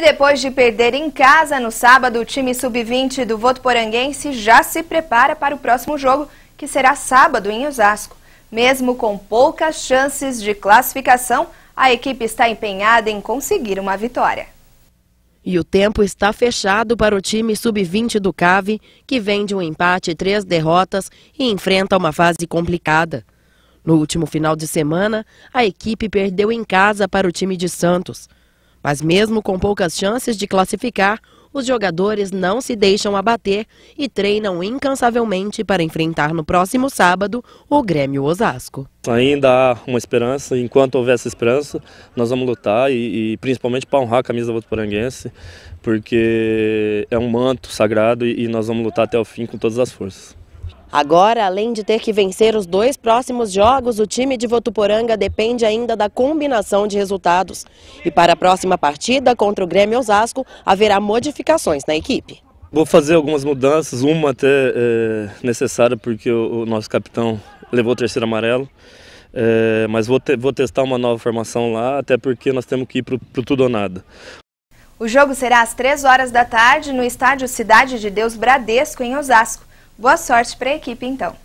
Depois de perder em casa no sábado, o time sub-20 do Votuporanguense já se prepara para o próximo jogo, que será sábado em Osasco. Mesmo com poucas chances de classificação, a equipe está empenhada em conseguir uma vitória. E o tempo está fechado para o time sub-20 do CAVE, que vem de um empate e três derrotas e enfrenta uma fase complicada. No último final de semana, a equipe perdeu em casa para o time de Santos. Mas mesmo com poucas chances de classificar, os jogadores não se deixam abater e treinam incansavelmente para enfrentar no próximo sábado o Grêmio Osasco. Ainda há uma esperança, enquanto houver essa esperança, nós vamos lutar e, e principalmente para honrar a camisa votuporanguense, porque é um manto sagrado e, e nós vamos lutar até o fim com todas as forças. Agora, além de ter que vencer os dois próximos jogos, o time de Votuporanga depende ainda da combinação de resultados. E para a próxima partida contra o Grêmio Osasco, haverá modificações na equipe. Vou fazer algumas mudanças, uma até é, necessária porque o, o, nosso capitão levou o terceiro amarelo. É, mas vou, te, vou, testar uma nova formação lá, até porque nós temos que ir para o tudo ou nada. O jogo será às 3 horas da tarde no estádio Cidade de Deus Bradesco, em Osasco. Boa sorte para a equipe, então.